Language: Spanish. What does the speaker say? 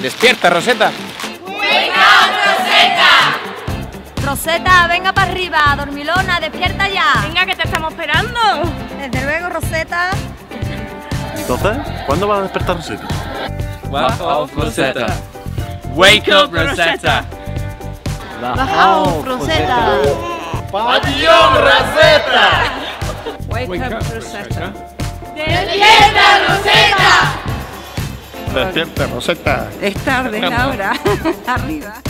Despierta, Rosetta. Roseta, venga para arriba, dormilona, despierta ya. Venga, que te estamos esperando. Desde luego, Roseta. Entonces, ¿cuándo va a despertar Rosetta? Wake up, Rosetta. Wake up, Rosetta. Bajaos, Roseta. ¡Pabellón, Rosetta! Wake, up, Rosetta. Despierta, Rosetta. Es tarde, es la hora. Arriba.